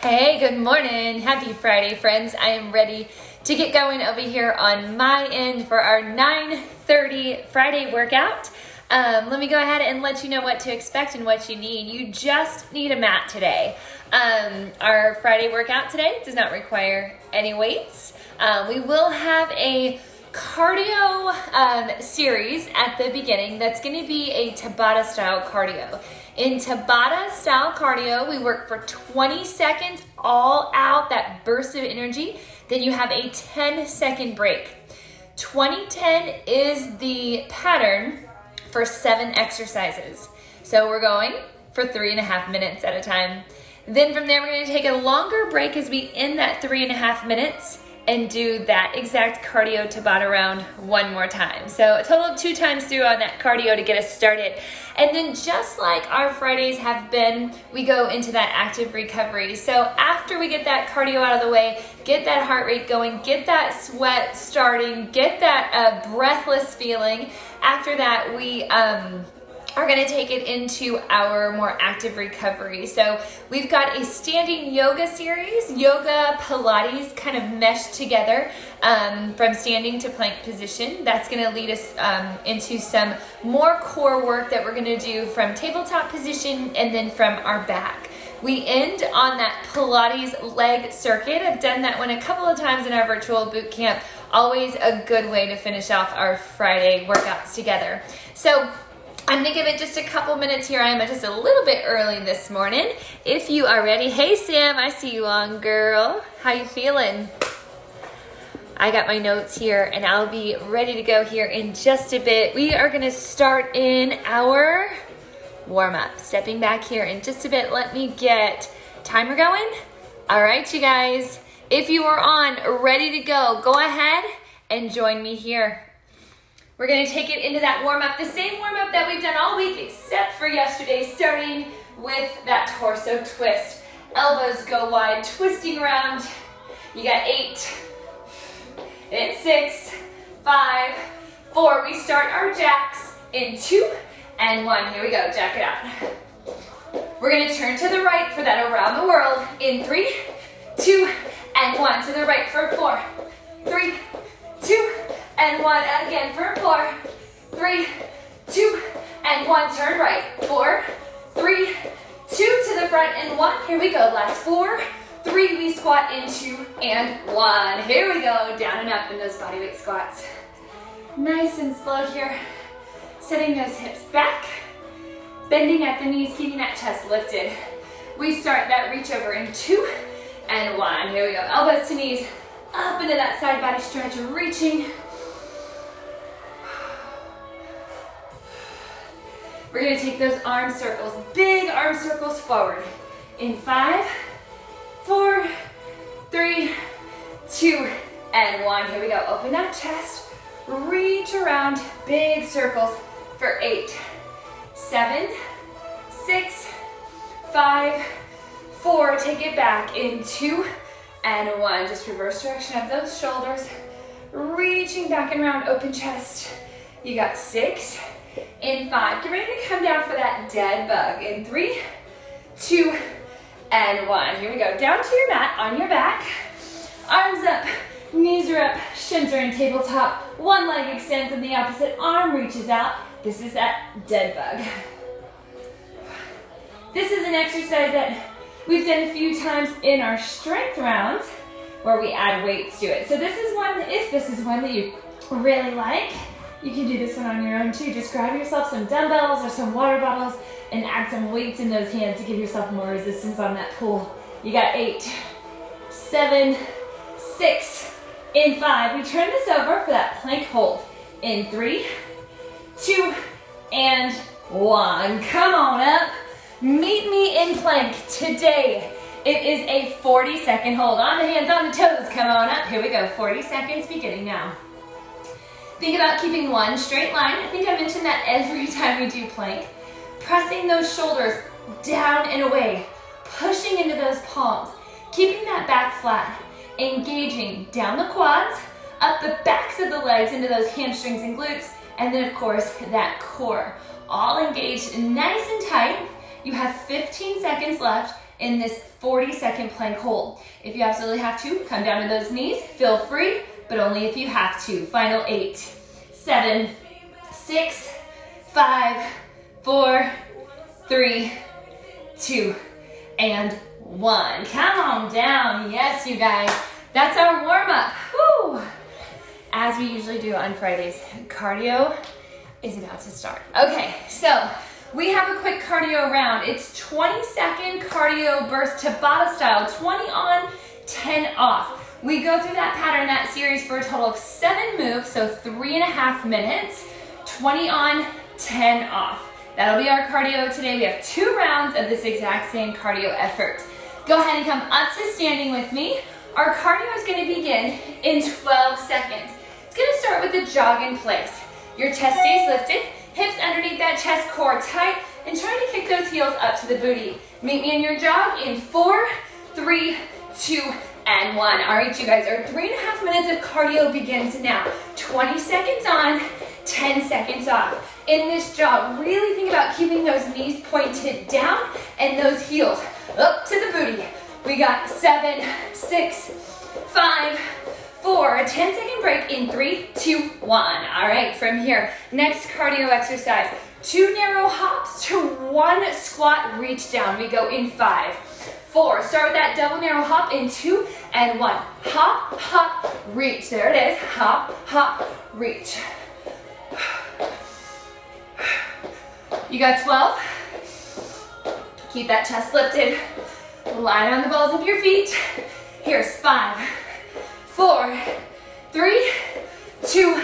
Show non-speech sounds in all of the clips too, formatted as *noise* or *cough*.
Hey, good morning. Happy Friday, friends. I am ready to get going over here on my end for our 9.30 Friday workout. Um, let me go ahead and let you know what to expect and what you need. You just need a mat today. Um, our Friday workout today does not require any weights. Um, we will have a cardio um, series at the beginning that's going to be a Tabata style cardio. In Tabata style cardio, we work for 20 seconds all out, that burst of energy. Then you have a 10 second break. 2010 is the pattern for seven exercises. So we're going for three and a half minutes at a time. Then from there, we're gonna take a longer break as we end that three and a half minutes and do that exact cardio Tabata round one more time. So a total of two times through on that cardio to get us started. And then just like our Fridays have been, we go into that active recovery. So after we get that cardio out of the way, get that heart rate going, get that sweat starting, get that uh, breathless feeling. After that, we, um, are going to take it into our more active recovery. So we've got a standing yoga series, yoga, Pilates kind of meshed together um, from standing to plank position. That's going to lead us um, into some more core work that we're going to do from tabletop position and then from our back. We end on that Pilates leg circuit. I've done that one a couple of times in our virtual boot camp. Always a good way to finish off our Friday workouts together. So I'm gonna give it just a couple minutes here. I am just a little bit early this morning. If you are ready, hey Sam, I see you on girl. How you feeling? I got my notes here and I'll be ready to go here in just a bit. We are gonna start in our warm up. Stepping back here in just a bit, let me get timer going. All right, you guys, if you are on, ready to go, go ahead and join me here. We're gonna take it into that warm up, the same warm up that we've done all week except for yesterday, starting with that torso twist. Elbows go wide, twisting around. You got eight, and six, five, four. We start our jacks in two and one. Here we go, jack it out. We're gonna turn to the right for that around the world in three, two, and one. To the right for four, three, two, and one. Again for four, three, two, and one. Turn right. Four, three, two to the front and one. Here we go. Last four, three. We squat into and one. Here we go. Down and up in those bodyweight squats. Nice and slow here. Setting those hips back. Bending at the knees, keeping that chest lifted. We start that reach over in two and one. Here we go. Elbows to knees, up into that side body stretch, reaching We're gonna take those arm circles, big arm circles forward. In five, four, three, two, and one. Here we go. Open that chest, reach around, big circles for eight, seven, six, five, four. Take it back in two and one. Just reverse direction of those shoulders, reaching back and around, open chest. You got six, in five. Get ready to come down for that dead bug. In three, two, and one. Here we go. Down to your mat, on your back. Arms up, knees are up, shins are in tabletop. One leg extends and the opposite arm reaches out. This is that dead bug. This is an exercise that we've done a few times in our strength rounds where we add weights to it. So this is one, if this is one that you really like, you can do this one on your own too. Just grab yourself some dumbbells or some water bottles and add some weights in those hands to give yourself more resistance on that pull. You got eight, seven, six, in five. We turn this over for that plank hold. In three, two, and one. Come on up. Meet me in plank today. It is a 40 second hold. On the hands, on the toes. Come on up. Here we go. 40 seconds beginning now. Think about keeping one straight line. I think I mentioned that every time we do plank. Pressing those shoulders down and away, pushing into those palms, keeping that back flat, engaging down the quads, up the backs of the legs into those hamstrings and glutes, and then of course that core. All engaged nice and tight. You have 15 seconds left in this 40 second plank hold. If you absolutely have to, come down to those knees, feel free, but only if you have to. Final eight, seven, six, five, four, three, two, and one. Come on down. Yes, you guys. That's our warm up. Woo! As we usually do on Fridays, cardio is about to start. Okay, so we have a quick cardio round. It's 20 second cardio burst Tabata style, 20 on, 10 off. We go through that pattern, that series for a total of seven moves, so three and a half minutes, 20 on, 10 off. That'll be our cardio today. We have two rounds of this exact same cardio effort. Go ahead and come up to standing with me. Our cardio is gonna begin in 12 seconds. It's gonna start with a jog in place. Your chest stays lifted, hips underneath that chest, core tight, and try to kick those heels up to the booty. Meet me in your jog in four, three, two, and one. All right, you guys, our three and a half minutes of cardio begins now. 20 seconds on, 10 seconds off. In this jog, really think about keeping those knees pointed down and those heels up to the booty. We got seven, six, five, four, a 10 second break in three, two, one. All right, from here, next cardio exercise. Two narrow hops to one squat reach down. We go in five, four. Start with that double narrow hop in two and one. Hop, hop, reach. There it is. Hop, hop, reach. You got 12. Keep that chest lifted. Line on the balls of your feet. Here's five, four, three, two,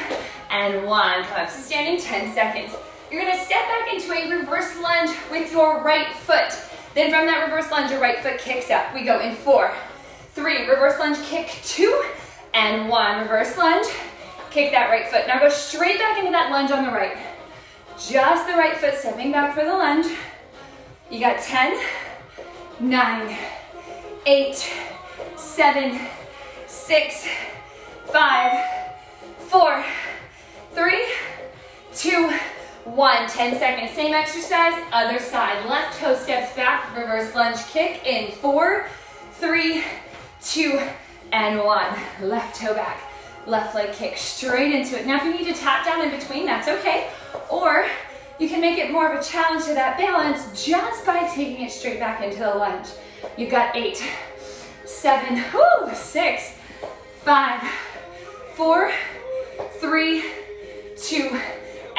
and one. Come up to standing, 10 seconds. You're gonna step back into a reverse lunge with your right foot. Then from that reverse lunge, your right foot kicks up. We go in four, three, reverse lunge, kick, two, and one. Reverse lunge, kick that right foot. Now go straight back into that lunge on the right. Just the right foot stepping back for the lunge. You got 10, 9, 8, 7, 6, 5, 4, 3, 2, 1. 10 seconds. Same exercise, other side. Left toe steps back, reverse lunge kick in four, three, two, and 1. Left toe back, left leg kick straight into it. Now if you need to tap down in between, that's okay. Or you can make it more of a challenge to that balance just by taking it straight back into the lunge. You've got eight, seven, whoo, six, five, four, three, two,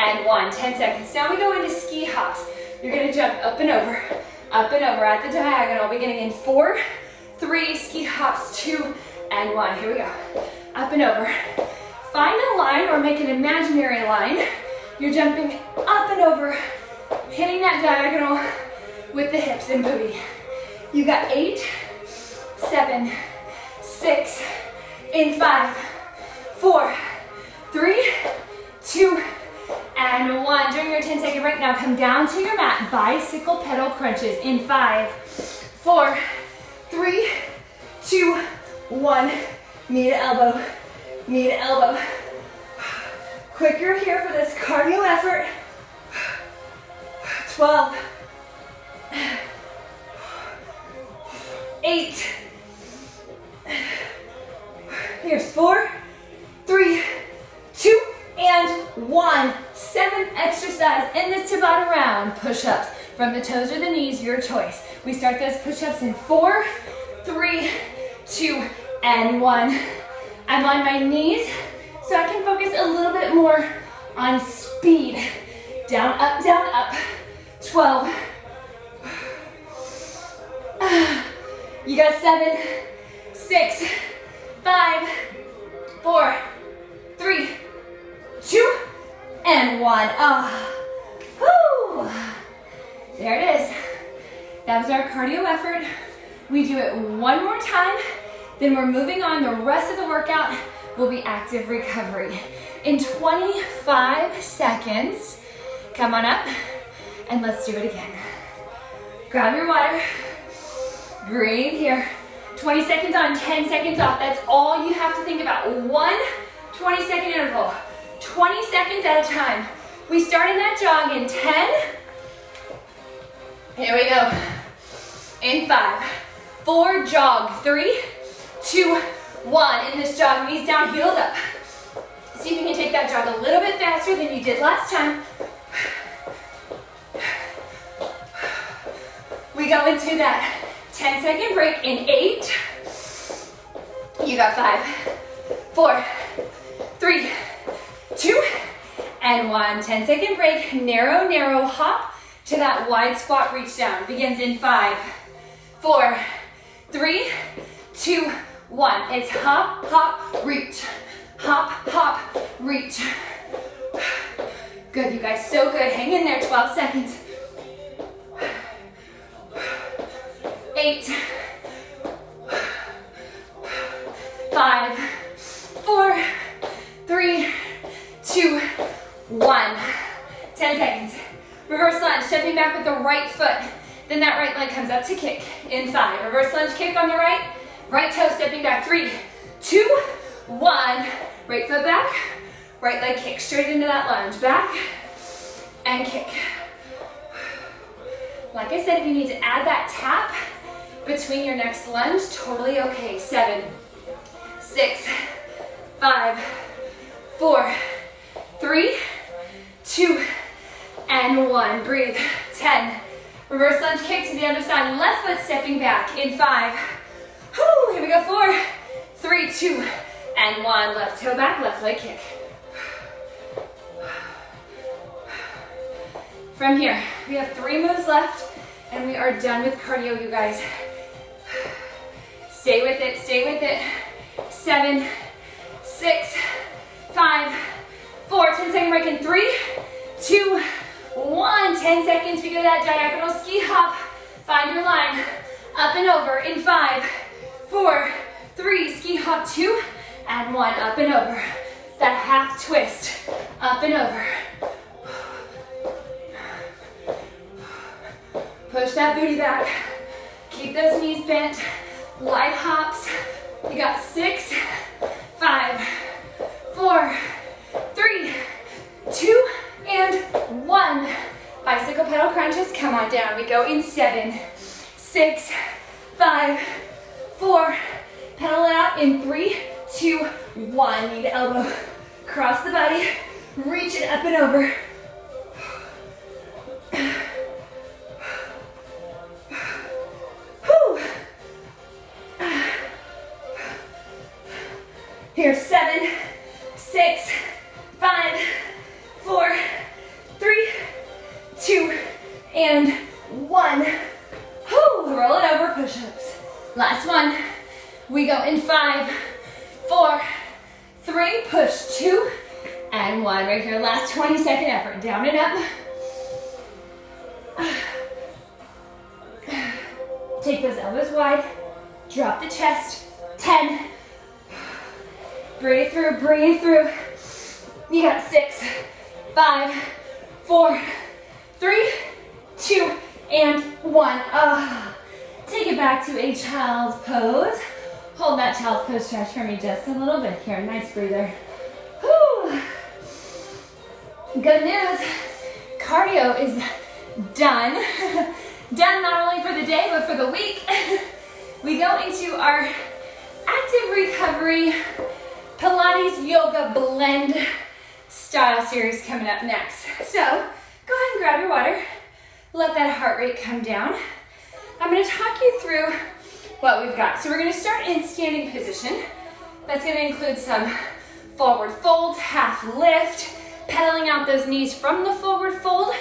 and one. 10 seconds. Now we go into ski hops. You're gonna jump up and over, up and over at the diagonal, beginning in four, three, ski hops, two, and one. Here we go. Up and over. Find a line or make an imaginary line you're jumping up and over, hitting that diagonal with the hips and booty. You got eight, seven, six, in five, four, now come down to your mat, bicycle pedal crunches in five, four, three, two, one. Knee to elbow, knee to elbow. Quicker here for this cardio effort. 12, 8, here's four, three, two, and one. Seven exercise in this Tabata round. Push-ups from the toes or the knees, your choice. We start those push-ups in four, three, two, and one. I'm on my knees, so I can focus a little bit more on speed. Down, up, down, up. 12. *sighs* You got seven, six, five, four, three, two, and one. Ah, oh. There it is. That was our cardio effort. We do it one more time, then we're moving on the rest of the workout will be active recovery. In 25 seconds, come on up and let's do it again. Grab your water, breathe here. 20 seconds on, 10 seconds off. That's all you have to think about. One 20 second interval, 20 seconds at a time. We start in that jog in 10. Here we go. in five, four, jog, three, two, one. In this jog, knees down, heels up. See if you can take that jog a little bit faster than you did last time. We go into that 10 second break in eight. You got five, four, three, two, and one. 10 second break, narrow, narrow hop to that wide squat reach down. Begins in five, four, three, two, one. It's hop, hop, reach. Hop, hop, reach. Good, you guys, so good. Hang in there, 12 seconds. Eight, five, four, three, two, one. 10 seconds. Reverse lunge, stepping back with the right foot. Then that right leg comes up to kick in five. Reverse lunge kick on the right. Right toe stepping back. Three, two, one. Right foot back. Right leg kick straight into that lunge. Back and kick. Like I said, if you need to add that tap between your next lunge, totally okay. Seven, six, five, four, three, two, and one. Breathe. 10. Reverse lunge kick to the other side. Left foot stepping back in five. Whew, here we go. Four, three, two, and one. Left toe back, left leg kick. From here, we have three moves left and we are done with cardio, you guys. Stay with it, stay with it. Seven, six, five, four, 10 second break in three, two, one. 10 seconds, we go that diagonal ski hop. Find your line, up and over in five, four, three, ski hop two, and one, up and over. That half twist, up and over. Push that booty back. Keep those knees bent. Light hops. You got six, five, four, three, two, and one. Bicycle pedal crunches, come on down. We go in seven, six, five, four, pedal out in three, two, one. Need elbow, cross the body, reach it up and over. Good news, cardio is done. *laughs* done not only for the day, but for the week. *laughs* we go into our active recovery Pilates Yoga Blend style series coming up next. So go ahead and grab your water. Let that heart rate come down. I'm gonna talk you through what we've got. So we're gonna start in standing position. That's gonna include some forward fold, half lift, pedaling out those knees from the forward fold.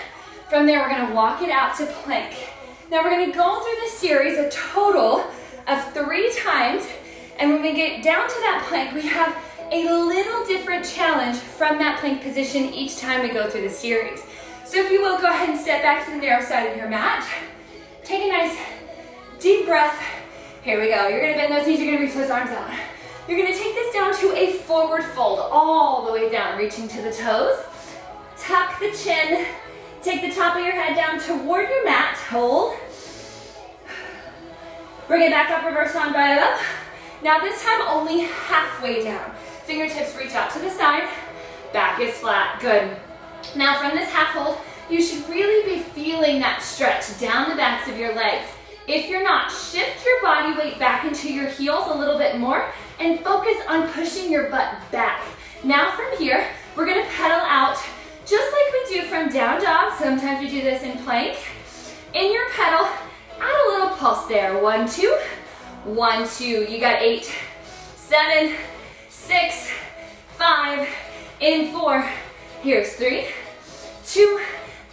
From there, we're gonna walk it out to plank. Now we're gonna go through this series a total of three times and when we get down to that plank, we have a little different challenge from that plank position each time we go through the series. So if you will, go ahead and step back to the narrow side of your mat. Take a nice deep breath. Here we go. You're gonna bend those knees, you're gonna reach those arms out. You're gonna take this down to a forward fold, all the way down, reaching to the toes. Tuck the chin. Take the top of your head down toward your mat. Hold. Bring it back up, reverse on right up. Now this time only halfway down. Fingertips reach out to the side, back is flat, good. Now from this half hold, you should really be feeling that stretch down the backs of your legs. If you're not, shift your body weight back into your heels a little bit more and focus on pushing your butt back. Now from here, we're gonna pedal out just like we do from down dog. Sometimes we do this in plank. In your pedal, add a little pulse there. One, two, one, two. You got eight, seven, six, five, in four. Here's three, two,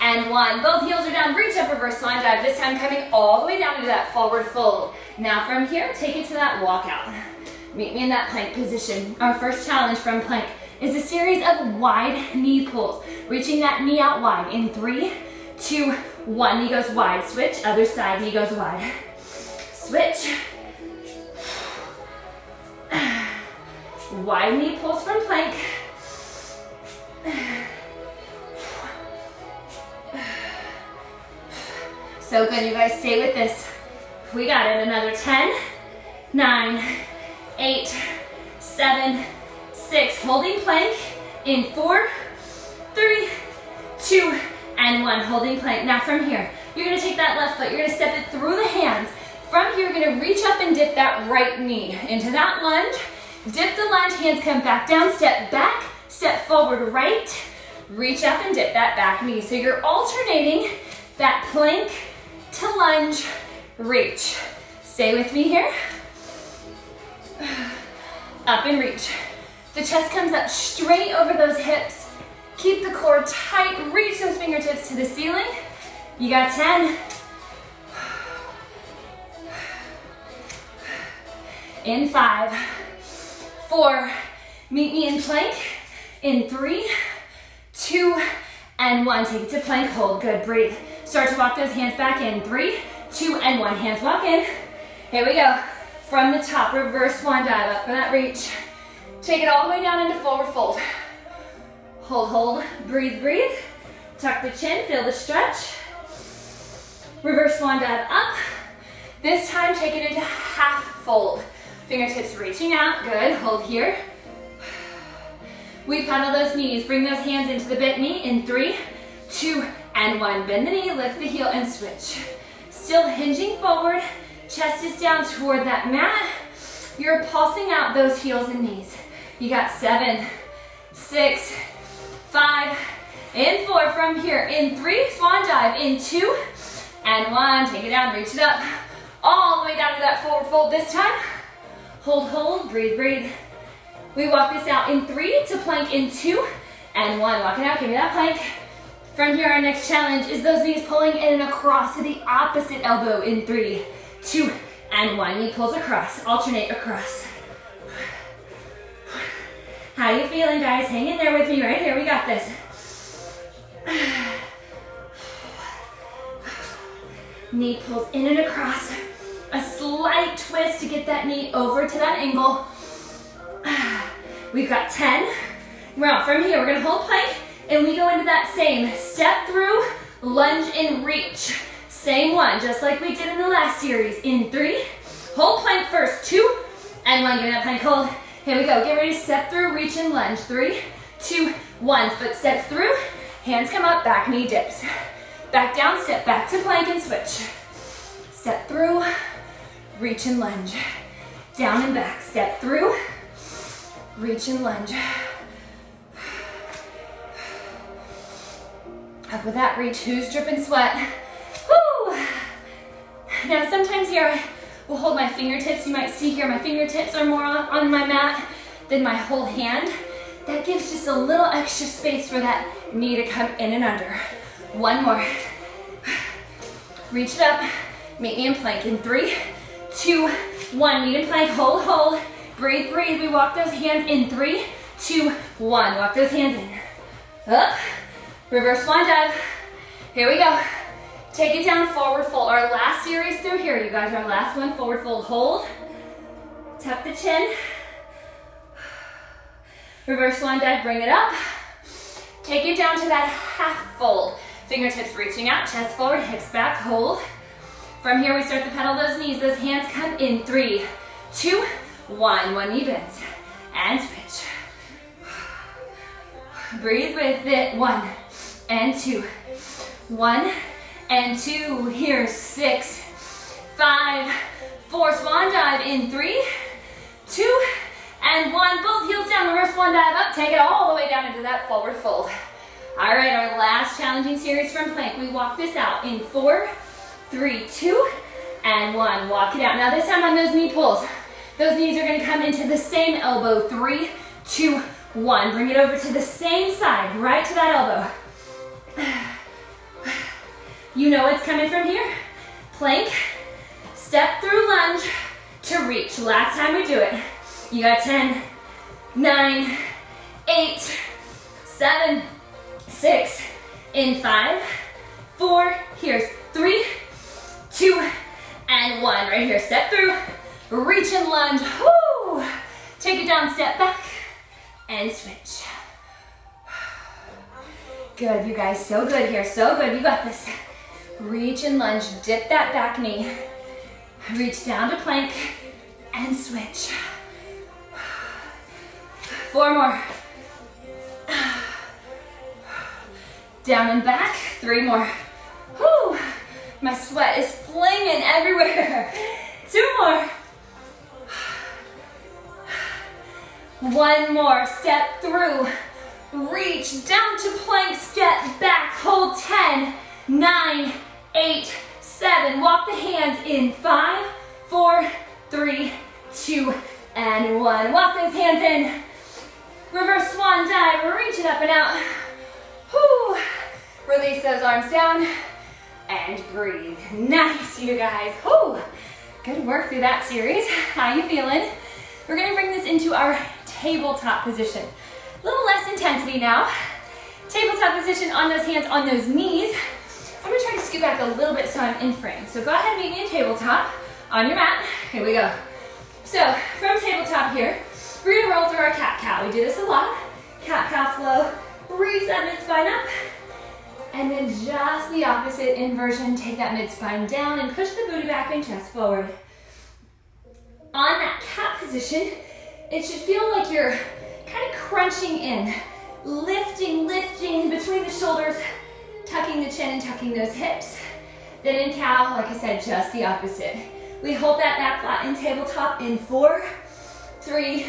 and one. Both heels are down. Reach up, reverse swan dive. This time coming all the way down into that forward fold. Now from here, take it to that walkout. Meet me in that plank position. Our first challenge from plank is a series of wide knee pulls. Reaching that knee out wide in three, two, one. Knee goes wide. Switch, other side, knee goes wide. Switch. Wide knee pulls from plank. So good, you guys stay with this. We got it, another 10, nine, eight, seven, six. Holding plank in four, three, two, and one. Holding plank. Now from here, you're gonna take that left foot, you're gonna step it through the hands. From here, you're gonna reach up and dip that right knee into that lunge. Dip the lunge, hands come back down, step back, step forward right, reach up and dip that back knee. So you're alternating that plank to lunge, reach. Stay with me here. *sighs* Up and reach. The chest comes up straight over those hips. Keep the core tight, reach those fingertips to the ceiling. You got 10. *sighs* In five, four, meet me in plank. In three, two, and one. Take it to plank, hold, good, breathe. Start to walk those hands back in. Three, two, and one. Hands walk in. Here we go. From the top, reverse swan dive up for that reach. Take it all the way down into forward fold. Hold, hold, breathe, breathe. Tuck the chin, feel the stretch. Reverse swan dive up. This time, take it into half fold. Fingertips reaching out, good, hold here. We pedal those knees, bring those hands into the bent knee in three, two, and one. Bend the knee, lift the heel, and switch. Still hinging forward, chest is down toward that mat. You're pulsing out those heels and knees. You got seven, six, five, and four from here. In three, swan dive. In two, and one. Take it down, reach it up. All the way down to that forward fold this time. Hold, hold, breathe, breathe. We walk this out in three to plank in two, and one. Walk it out, give me that plank. From here, our next challenge is those knees pulling in and across to the opposite elbow in three, two, and one. Knee pulls across, alternate across. How you feeling, guys? Hang in there with me right here. We got this. Knee pulls in and across. A slight twist to get that knee over to that angle. We've got 10. Well, from here, we're gonna hold plank and we go into that same step through, lunge and reach. Same one, just like we did in the last series. In three, hold plank first, two, and one, give me that plank hold. Here we go, get ready step through, reach and lunge. Three, two, one, foot steps through, hands come up, back knee dips. Back down, step back to plank and switch. Step through, reach and lunge. Down and back, step through, reach and lunge. Up with that reach, who's dripping sweat? Now sometimes here I will hold my fingertips. You might see here my fingertips are more on my mat than my whole hand. That gives just a little extra space for that knee to come in and under. One more. *sighs* Reach it up, meet me in plank in three, two, one. Meet in plank, hold, hold. Breathe, breathe. We walk those hands in three, two, one. Walk those hands in. Up. Reverse swan dive. Here we go. Take it down, forward fold. Our last series through here, you guys. Our last one, forward fold. Hold. Tuck the chin. Reverse swan dive, bring it up. Take it down to that half fold. Fingertips reaching out, chest forward, hips back, hold. From here, we start to pedal those knees. Those hands come in three, two, one. One knee bends. And switch. Breathe with it. One, and two. One and two. Here, six, five, four, swan dive in three, two, and one. Both heels down, reverse swan dive up. Take it all the way down into that forward fold. All right, our last challenging series from plank. We walk this out in four, three, two, and one. Walk it out. Now this time on those knee pulls, those knees are gonna come into the same elbow. Three, two, one. Bring it over to the same side, right to that elbow. *sighs* You know it's coming from here. Plank, step through lunge to reach. Last time we do it. You got 10, 9, 8, 7, 6, in 5, 4, here's 3, 2, and 1. Right here, step through, reach and lunge. Woo! Take it down, step back, and switch. Good, you guys, so good here, so good, you got this. Reach and lunge, dip that back knee. Reach down to plank and switch. Four more. Down and back, three more. Whew. My sweat is flinging everywhere. Two more. One more, step through. Reach down to plank, step back, hold 10, nine, eight, seven. Walk the hands in five, four, three, two, and one. Walk those hands in. Reverse swan dive, reach it up and out. Whew. Release those arms down and breathe. Nice, you guys. Whew. Good work through that series. How you feeling? We're gonna bring this into our tabletop position. A little less intensity now. Tabletop position on those hands, on those knees. I'm gonna try to scoot back a little bit so I'm in frame. So go ahead and meet me in tabletop on your mat. Here we go. So from tabletop here, we're gonna roll through our cat-cow. We do this a lot. Cat-cow flow, that mid-spine up. And then just the opposite inversion, take that mid-spine down and push the booty back and chest forward. On that cat position, it should feel like you're kind of crunching in, lifting, lifting between the shoulders, tucking the chin and tucking those hips. Then in cow, like I said, just the opposite. We hold that back flat in tabletop in four, three,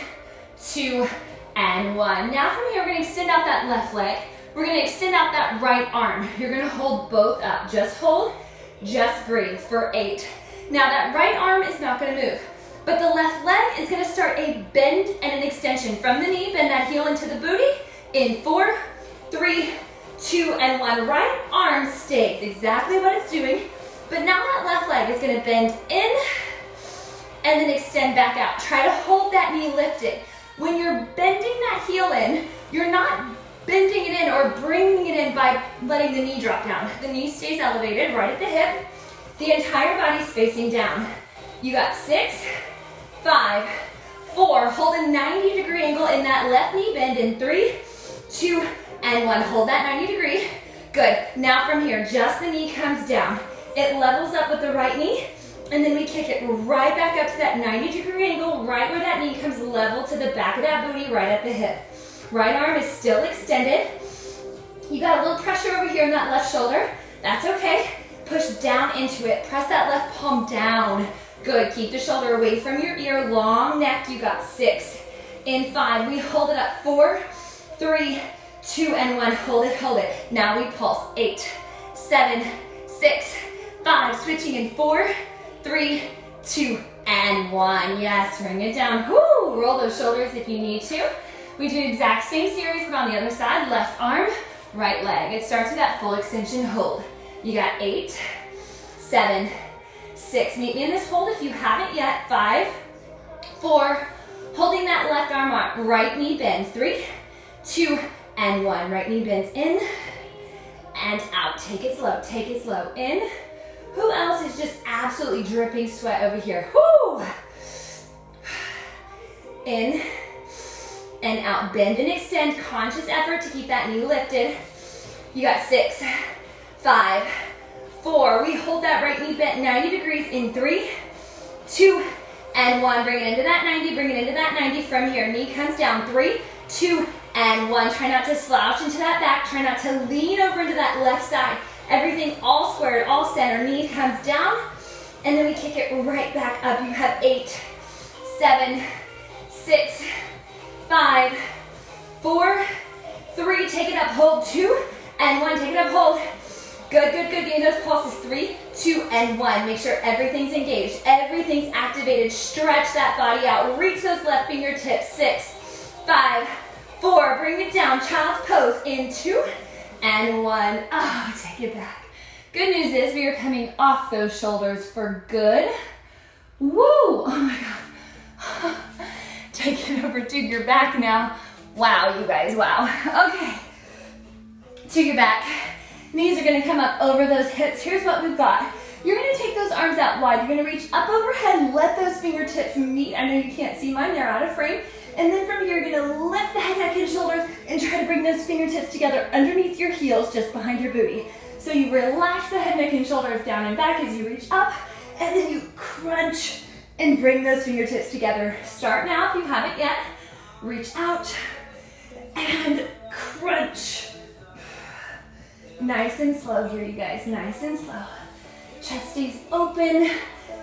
two, and one. Now from here, we're gonna extend out that left leg. We're gonna extend out that right arm. You're gonna hold both up. Just hold, just breathe for eight. Now that right arm is not gonna move, but the left leg is gonna start a bend and an extension. From the knee, bend that heel into the booty in four, three, two, and one. Right arm stays exactly what it's doing, but now that left leg is gonna bend in and then extend back out. Try to hold that knee lifted. When you're bending that heel in, you're not bending it in or bringing it in by letting the knee drop down. The knee stays elevated right at the hip. The entire body's facing down. You got six, five, four. Hold a 90 degree angle in that left knee bend in three, two, and one. Hold that 90 degree. Good. Now from here, just the knee comes down. It levels up with the right knee, and then we kick it right back up to that 90 degree angle, right where that knee comes level to the back of that booty, right at the hip. Right arm is still extended. You got a little pressure over here in that left shoulder. That's okay. Push down into it. Press that left palm down. Good. Keep the shoulder away from your ear. Long neck. You got six. In five. We hold it up. Four, three, two, and one. Hold it, hold it. Now we pulse. Eight, seven, six, five. Switching in four, three, two, and one. Yes, bring it down. Woo! Roll those shoulders if you need to. We do exact same series, but on the other side, left arm, right leg. It starts with that full extension hold. You got eight, seven, six. Meet me in this hold if you haven't yet. Five, four, holding that left arm up. Right knee bends. Three, two, and one. Right knee bends in and out. Take it slow, take it slow. In. Who else is just absolutely dripping sweat over here? Whoo! In and out. Bend and extend, conscious effort to keep that knee lifted. You got six, five, four. We hold that right knee bent 90 degrees in three, two, and one. Bring it into that 90, bring it into that 90 from here. Knee comes down, three, two, and one. Try not to slouch into that back. Try not to lean over into that left side. Everything all squared, all center. Knee comes down, And then we kick it right back up. You have eight, seven, six, five, four, three, take it up, hold, two, and one, take it up, hold. Good, good, good, getting those pulses, three, two, and one. Make sure everything's engaged, everything's activated. Stretch that body out, reach those left fingertips, six, five, four, bring it down, child's pose, in two, and one. Oh, take it back. Good news is we are coming off those shoulders for good. Woo! Oh my God. *laughs* Take it over to your back now. Wow, you guys, wow. Okay, to your back. Knees are gonna come up over those hips. Here's what we've got. You're gonna take those arms out wide. You're gonna reach up overhead, let those fingertips meet. I know you can't see mine, they're out of frame. And then from here, you're gonna lift the head, neck, and shoulders and try to bring those fingertips together underneath your heels, just behind your booty. So you relax the head, neck, and shoulders down and back as you reach up, and then you crunch and bring those fingertips together. Start now if you haven't yet. Reach out and crunch. Nice and slow here, you guys, nice and slow. Chest stays open,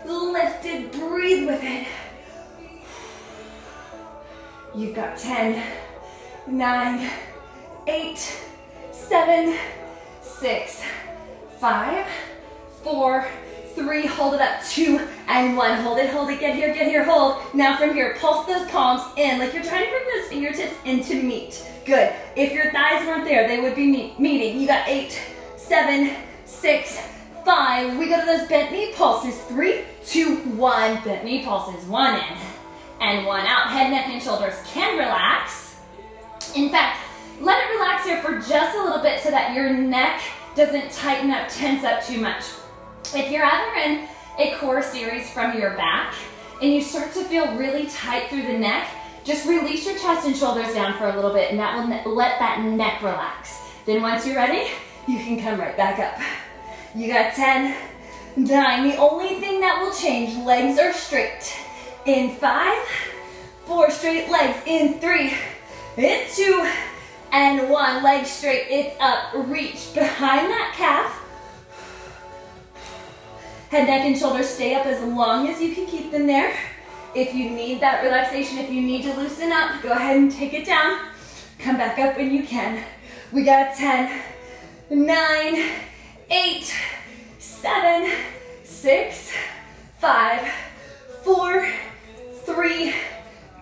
lifted, breathe with it. You've got 10, 9, 8, 7, six, five, four, three, hold it up, two, and one. Hold it, hold it, get here, get here, hold. Now from here, pulse those palms in, like you're trying to bring those fingertips into meet. Good. If your thighs weren't there, they would be meet, meeting. You got eight, seven, six, five. We go to those bent knee pulses. Three, two, one. Bent knee pulses. One in and one out. Head, neck, and shoulders can relax. In fact, let it relax here for just a little bit so that your neck doesn't tighten up, tense up too much. If you're ever in a core series from your back and you start to feel really tight through the neck, just release your chest and shoulders down for a little bit and that will let that neck relax. Then once you're ready, you can come right back up. You got 10, 9. The only thing that will change, legs are straight. In five, four straight legs. In three, in two, and one. Leg straight, it's up. Reach behind that calf. Head, neck, and shoulders stay up as long as you can keep them there. If you need that relaxation, if you need to loosen up, go ahead and take it down. Come back up when you can. We got 10, 9, 8, 7, 6, 5, 4, 3,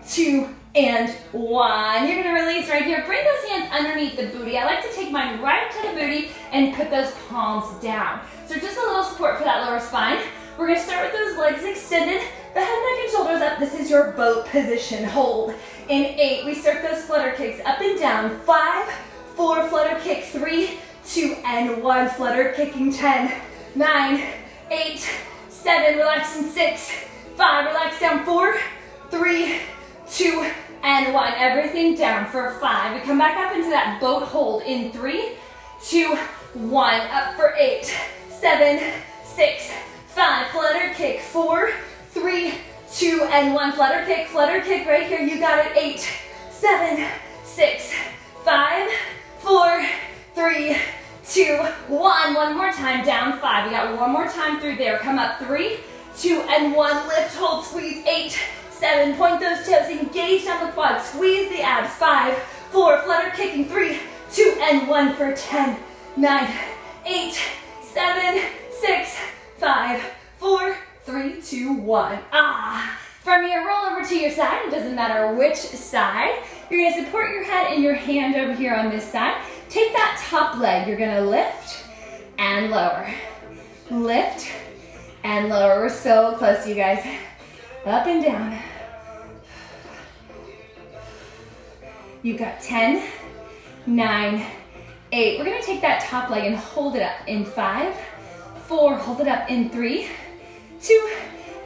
2, and one. You're gonna release right here. Bring those hands underneath the booty. I like to take mine right to the booty and put those palms down. So just a little support for that lower spine. We're gonna start with those legs extended, the head, neck, and shoulders up. This is your boat position. Hold. In eight, we start those flutter kicks up and down. Five, four, flutter kick. Three, two, and one. Flutter kicking. Ten, nine, eight, seven, relax in six, five, relax down. Four, three, two, and one. Everything down for five. We come back up into that boat hold in three, two, one. Up for eight, seven, six, five. Flutter kick, four, three, two, and one. Flutter kick, flutter kick right here. You got it. Eight, seven, six, five, four, three, two, one. One more time, down five. We got one more time through there. Come up, three, two, and one. Lift, hold, squeeze, eight, seven, point those toes, engage down the quad, squeeze the abs, five, four, flutter kicking, three, two, and one for 10, nine, eight, seven, six, five, four, three, two, one. Ah. From here, roll over to your side. It doesn't matter which side. You're gonna support your head and your hand over here on this side. Take that top leg. You're gonna lift and lower. Lift and lower. We're so close, you guys. Up and down. You've got 10, 9, 8. We're gonna take that top leg and hold it up in five, four, hold it up in three, two,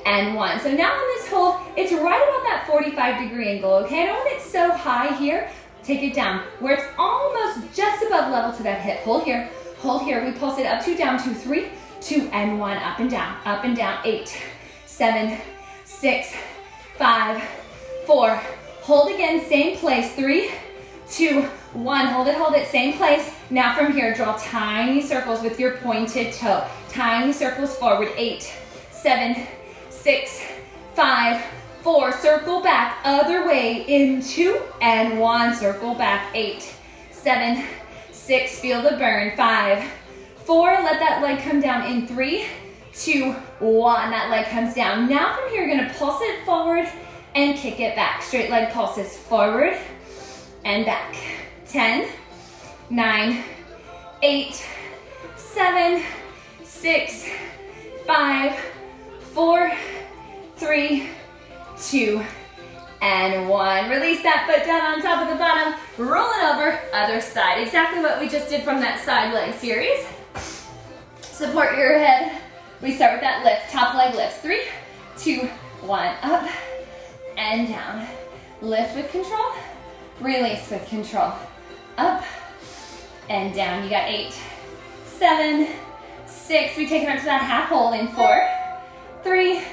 and one. So now on this hold, it's right about that 45 degree angle, okay? I don't want it so high here. Take it down where it's almost just above level to that hip. Hold here, hold here. We pulse it up, two, down, two, three, two, and one. Up and down, up and down. Eight, seven, six, five, four. Hold again, same place. Three, two, one. Hold it, hold it, same place. Now from here, draw tiny circles with your pointed toe. Tiny circles forward. Eight, seven, six, five, four, circle back, other way, in two, and one, circle back, eight, seven, six, feel the burn, five, four, let that leg come down in three, two, one, that leg comes down. Now from here, you're gonna pulse it forward and kick it back. Straight leg pulses forward and back. 10, 9, 8, 7, 6, 5, 4, 3, 2, and 1. Release that foot down on top of the bottom, roll it over, other side. Exactly what we just did from that side leg series. Support your head. We start with that lift, top leg lifts. Three, two, one, up and down. Lift with control, release with control. Up and down. You got eight, seven, six. We take it up to that half hold in four, three,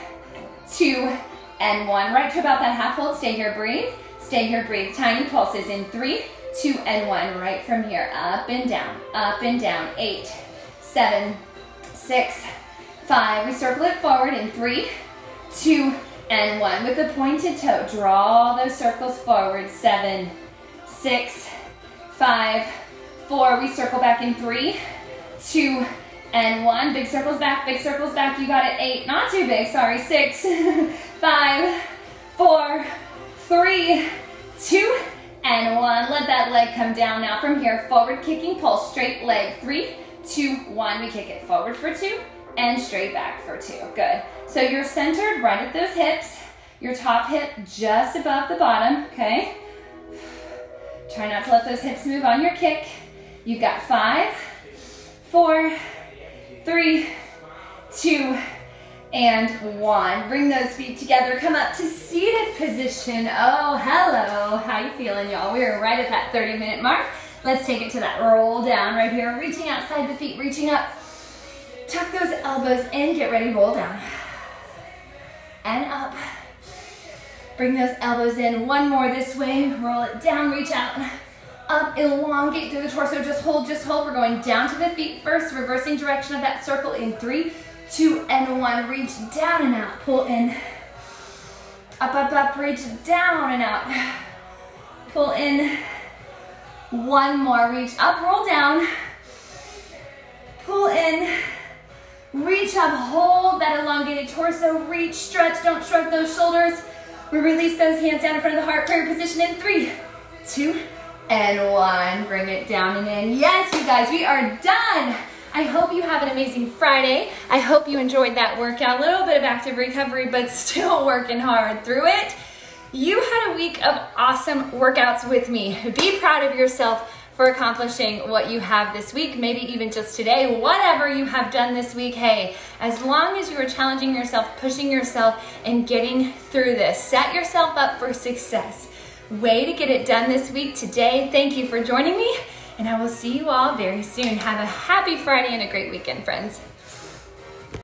two, and one. Right to about that half hold. Stay here, breathe. Stay here, breathe. Tiny pulses in three, two, and one. Right from here. Up and down, up and down. Eight, seven, six, five. We circle it forward in three, two, and one. With the pointed toe, draw those circles forward. Seven, six, five, four. We circle back in three, two, and one. Big circles back, big circles back. You got it. Eight, not too big, sorry. Six, *laughs* five, four, three, two, and one. Let that leg come down now from here. Forward kicking pulse, straight leg. Three, two, one. We kick it forward for two and straight back for two. Good. So you're centered right at those hips. Your top hip just above the bottom, okay? Try not to let those hips move on your kick. You've got five, four, three, two, and one. Bring those feet together. Come up to seated position. Oh, hello. How you feeling, y'all? We are right at that 30 minute mark. Let's take it to that roll down right here. Reaching outside the feet, reaching up. Tuck those elbows in, get ready, roll down. And up. Bring those elbows in. One more this way. Roll it down, reach out. Up, elongate through the torso. Just hold, just hold. We're going down to the feet first, reversing direction of that circle in three, two, and one. Reach down and out. Pull in. Up, up, up. Reach down and out. Pull in. One more. Reach up, roll down. Pull in. Reach up, hold that elongated torso. Reach, stretch, don't shrug those shoulders. We release those hands down in front of the heart, prayer position in three, two, and one. Bring it down and in. Yes, you guys, we are done. I hope you have an amazing Friday. I hope you enjoyed that workout. A little bit of active recovery, but *laughs* still working hard through it. You had a week of awesome workouts with me. Be proud of yourself for accomplishing what you have this week, maybe even just today, whatever you have done this week. Hey, as long as you are challenging yourself, pushing yourself, and getting through this, set yourself up for success. Way to get it done this week today. Thank you for joining me, and I will see you all very soon. Have a happy Friday and a great weekend, friends.